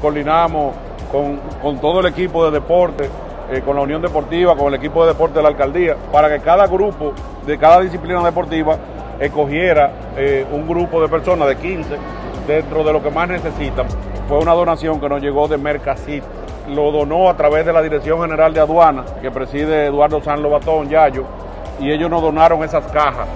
coordinamos con, todo el equipo de deporte, eh, con la Unión Deportiva, con el equipo de deporte de la alcaldía, para que cada grupo de cada disciplina deportiva escogiera eh, un grupo de personas de 15 dentro de lo que más necesitan. Fue una donación que nos llegó de Mercasit. Lo donó a través de la Dirección General de Aduana, que preside Eduardo San Lobatón Yayo, y ellos nos donaron esas cajas